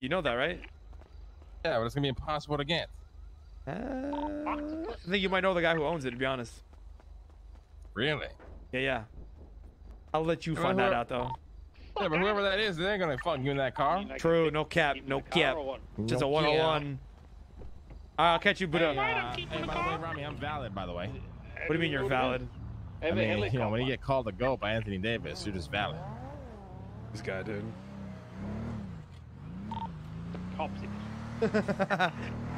You know that, right? Yeah, but it's gonna be impossible to get. Uh, I think you might know the guy who owns it. To be honest. Really? Yeah, yeah. I'll let you Well, find that out though. Yeah, but whoever that is, they're gonna fucking you in that car. True. No cap. No cap. Just a No 101. I'll catch you, Buddha. Uh, hey, by the way, Ramee, I'm valid, by the way. What do you mean you're valid? I mean, you know, when you get called a goat by Anthony Davis, you're just valid. This guy, dude. Cops.